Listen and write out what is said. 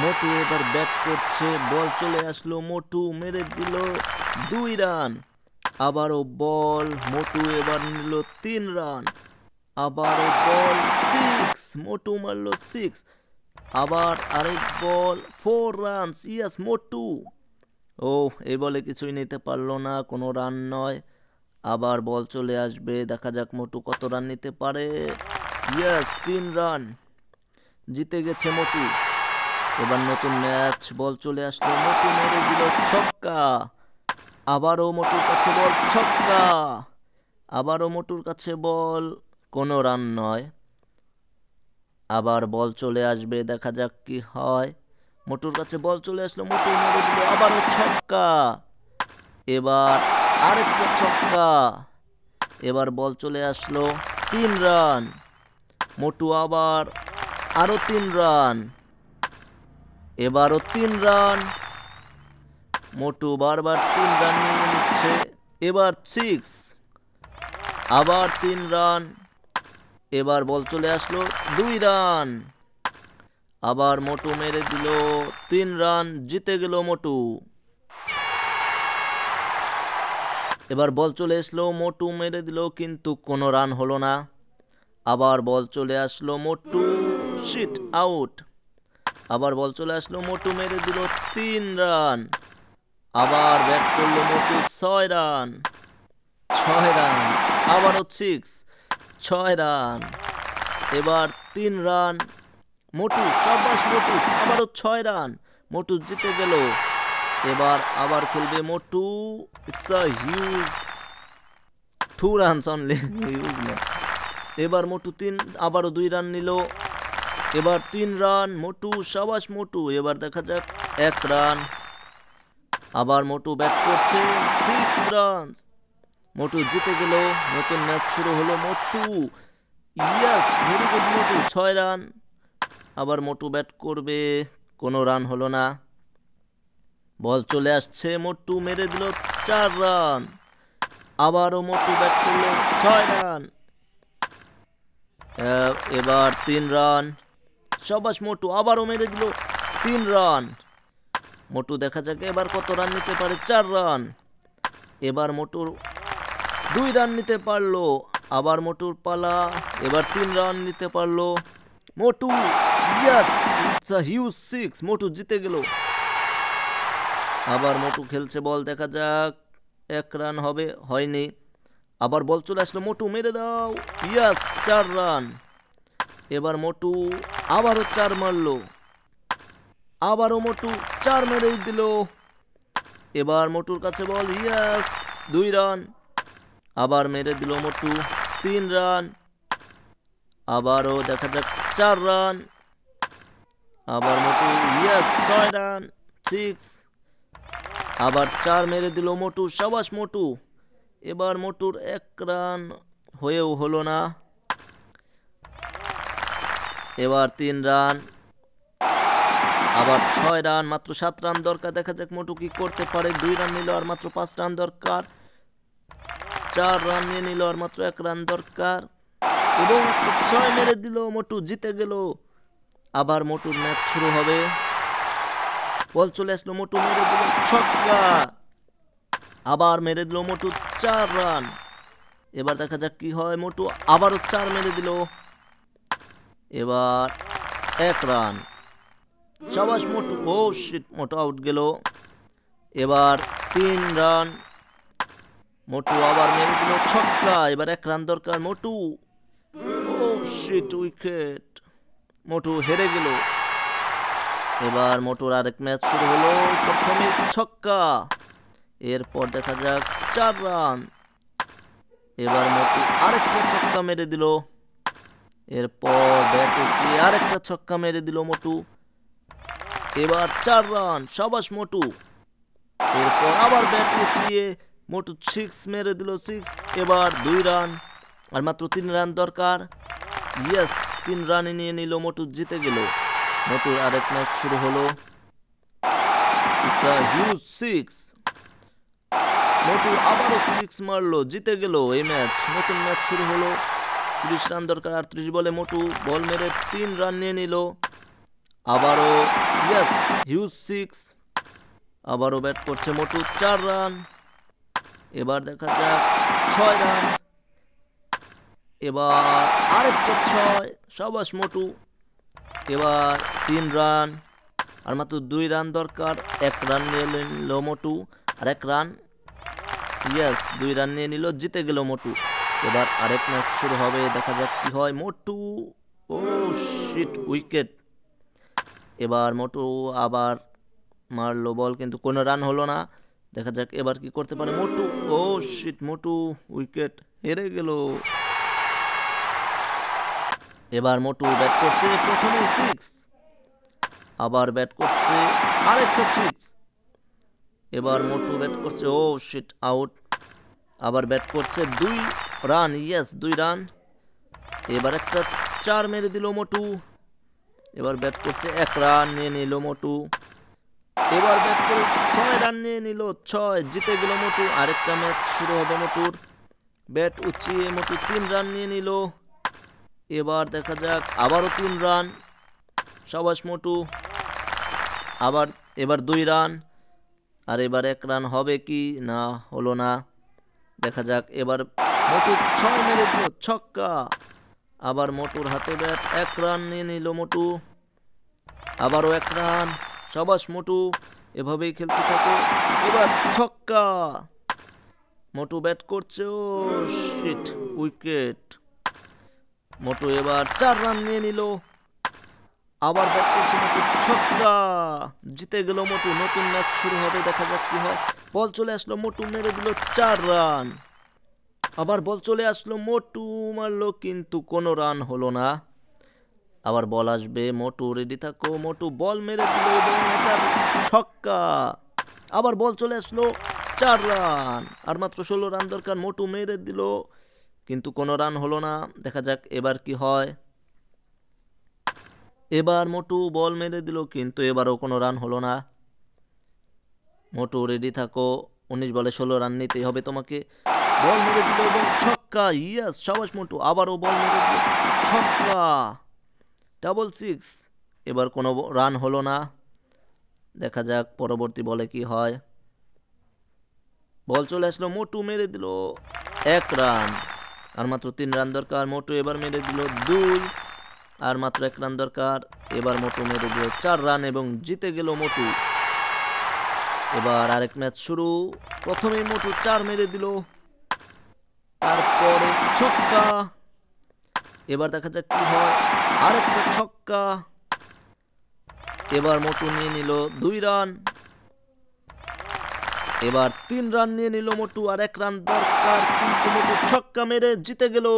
মোটু এবার ব্যাট করছে, বল চলে আসলো মোটু, মেরে দিল দুই রান। আবারও বল, মোটু এবার নিল তিন রান। আবারও বল সিক্স মোটু মারলো সিক্স আবার আরেক বল ফোর রানস ইয়াস মোটু। ও এই বলে কিছুই নিতে পারল না, কোনো রান নয়। আবার বল চলে আসবে, দেখা যাক মোটু কত রান নিতে পারে। ইয়াস তিন রান। জিতে গেছে মোটু। এবার নতুন ম্যাচ, বল চলে আসলো মোটু মেরে দিল ছক্কা। আবারও মোটুর কাছে বল ছক্কা। আবারও মোটুর কাছে বল, কোনো রান নয়। আবার বল চলে আসবে, দেখা যাক কি হয়। মোটুর কাছে বল চলে আসলো মোটু মেরে দিল, আবারও ছক্কা। এবার আরেকটা ছক্কা। এবার বল চলে আসলো, তিন রান। মোটু আবার আরও তিন রান। এবারও তিন রান। মোটু বারবার তিন রান নিয়ে নিচ্ছে। এবার সিক্স আবার তিন রান। এবার বল চলে আসলো দুই রান। আবার মোটু মেরে দিল তিন রান, জিতে গেল মোটু। এবার বল চলে আসলো, মোটু মেরে দিল, কিন্তু কোনো রান হলো না। আবার বল চলে আসলো, মোটু শিট আউট আবার বল চলে আসলো মোটু, মেরে দিল তিন রান। আবার ব্যাট করল মোটু ছয় রান। ছয় রান, আবারও সিক্স ছয় রান। এবার তিন রান, মোটু সাবাস মোটু, আবারও ছয় রান, মোটু জিতে গেল। এবার আবার খেলবে Motu it's a huge two runs only এবার মোটু তিন, আবারও দুই রান নিল এবার তিন রান, মোটু, সাবাস মোটু, এবার দেখা যাক এক রান। আবার মোটু ব্যাট করছে সিক্স রান মোটু জিতে গেল, নতুন ম্যাচ শুরু হলো মোটু। ইয়াস ভেরি গুড মোটু, ছয় রান। আবার মোটু ব্যাট করবে, কোনো রান হলো না। বল চলে আসছে, মোটু মেরে দিল চার রান। আবারও মোটু ব্যাট করল ছয় রান। এবার তিন রান। সবাস মোটু আবারও মেরে দিল তিন রান। মোটু দেখা যাক এবার কত রান নিতে পারে, চার রান। এবার মোটুর দুই রান নিতে পারল, আবার মোটুর পালা, এবার তিন রান নিতে পারল। Motu, yes, it's a huge six, Motu জিতে গেল। আবার মোটু খেলছে বল, দেখা যাক, এক রান হবে, হয়নি। আবার বল চলে আসলো, মোটু মেরে দাও, ইয়াস, চার রান। এবার মোটু আবারও চার মারলো। আবারও মোটু চার মেরেই দিল। এবার মোটুর কাছে বল ইয়াস দুই রান। আবার মেরে দিল মোটু তিন রান। আবারও দেখা যাক, চার রান। আবার মোটু ইয়াস ছয় রান সিক্স আবার চার মেরে দিল মোটু, সাবাস মোটু। এবার মোটুর এক রান হয়েও হলো না। এবার তিন রান। আবার ছয় রান, মাত্র সাত রান দরকার। দেখা যাক মোটু কি করতে পারে। দুই রান নিল আর মাত্র পাঁচ রান দরকার। চার রান নিয়ে নিল আর মাত্র এক রান দরকার। এবং ছয় মেরে দিল, মোটু জিতে গেল। আবার মোটুর ম্যাচ শুরু হবে। বল চলে আসলো, মোটু মেরে দিল, ছক্কা। আবার মেরে দিল মোটু চার রান। এবার দেখা যাক কি হয়। মোটু আবারও চার মেরে দিল। এবার এক রান। সাবাস মোটু ও শিট মোটু আউট গেল। এবার তিন রান। মোটু আবার মেরে দিল ছক্কা। এবার এক রান দরকার মোটু। ও শিট উইকেট। মোটু হেরে গেল। এবার মোটুর আরেক ম্যাচ শুরু হলো। প্রথমে ছক্কা। এরপর দেখা যাক চার রান। এবার মোটু আরেকটা ছক্কা মেরে দিল। এরপর ব্যাট উঠিয়ে আরেকটা ছক্কা মেরে দিল মোটু। এবার চার রান, সাবাস মোটু। এরপর আবার ব্যাট উঠিয়ে মোটু সিক্স মেরে দিল সিক্স এবার দুই রান। আর মাত্র তিন রান দরকার। ইয়েস তিন রানে নিয়ে নিল মোটু, জিতে গেল। মোটুর আরেক ম্যাচ শুরু হলো। ইটস হিউজ সিক্স মোটু আবারও সিক্স মারলো, জিতে গেল এই ম্যাচ নতুন ম্যাচ শুরু হলো। তিরিশ রান দরকার আর ত্রিশ বলে মোটু, বল মেরে তিন রান নিয়ে নিল। আবারও ইয়েস হিউজ সিক্স আবারও ব্যাট করছে মোটু চার রান। এবার দেখা যাক, ছয় রান। এবার আরেকটা ছয়, সাবাস মোটু। এবার তিন রান, আর মাত্র দুই রান দরকার। এক রান নিয়ে নিল মোটু, আর এক রান ইয়েস দুই রান নিয়ে নিল, জিতে গেল মোটু। এবার আরেক ম্যাচ শুরু হবে, দেখা যাক কি হয়। মোটু, ও শিট উইকেট এবার মোটু আবার মারলো বল কিন্তু কোনো রান হলো না। দেখা যাক এবার কি করতে পারে মোটু। ও শিট মোটু উইকেট হেরে গেল। এবার মোটু ব্যাট করছে প্রথমে সিক্স আবার ব্যাট করছে আরেকটা সিক্স এবার মোটু ব্যাট করছে, ও শিট আউট আবার ব্যাট করছে দুই। রান ইয়েস দুই রান। এবার একটা চার মেরে দিল মোটু। এবার ব্যাট করছে এক রান, নিয়ে নিল মোটু। এবার ব্যাট করে ছয় রান নিয়ে নিল, ছয় জিতে গেল মোটু। আরেকটা ম্যাচ শুরু হবে মোটুর। ব্যাট উঁচিয়ে মোটু তিন রান নিয়ে নিল। এবার দেখা যাক, আবারও তিন রান। সাবাস মোটু। আবার, এবার দুই রান। আর এবার এক রান হবে কি? না, হলো না। দেখা যাক, এবার মোটু ছয় মেরে দিল, ছক্কা। আবার মোটুর হাতে ব্যাট, এক রান নিয়ে নিল মোটু। আবারও এক রান, সাবাস মোটু, এভাবেই খেলতে থাকো। এবার ছক্কা। মোটু ব্যাট করছে, ও শিট, উইকেট। মোটু এবার চার রান নিয়ে নিল। আবার ব্যাট করছে মোটু ছক্কা। জিতে গেল মোটু, নতুন ম্যাচ শুরু হবে, দেখা যাক কি হয়। বল চলে আসলো মোটু, মেরে দিল চার রান। আবার বল চলে আসলো মোটু, মারলো কিন্তু কোনো রান হলো না। আবার বল আসবে মোটু রেডি থাকো মোটু, বল মেরে দিল এবং এটা ছক্কা। আবার বল চলে আসলো চার রান। আর মাত্র ষোলো রান দরকার, মোটু মেরে দিল, কিন্তু কোনো রান হলো না। দেখা যাক এবার কি হয়। এবার মোটু বল মেরে দিল, কিন্তু এবারও কোনো রান হলো না। মোটু রেডি থাকো, উনিশ বলে ষোলো রান নিতেই হবে তোমাকে। বল মেরে দিল এবং ছক্কা ইয়াস সাবাস মোটু, আবারও বল মেরে দিল, ছক্কা। ডাবল সিক্স এবার কোনো রান হলো না। দেখা যাক পরবর্তী বলে কি হয়। বল চলে আসলো, মোটু মেরে দিল, এক রান। আর মাত্র তিন রান দরকার, মোটু এবার মেরে দিল দুই। আর মাত্র এক রান দরকার। এবার মোটু মেরে দিল চার রান এবং জিতে গেল মোটু। এবার আরেক ম্যাচ শুরু। প্রথমেই মোটু চার মেরে দিল। তারপরে ছক্কা। এবার দেখা যাক কি হয়। আরেকটা ছক্কা। এবার মোটু নিয়ে নিল দুই রান। এবার তিন রান নিয়ে নিল মোটু। আর এক রান দরকার, কিন্তু মোটু ছক্কা মেরে জিতে গেল।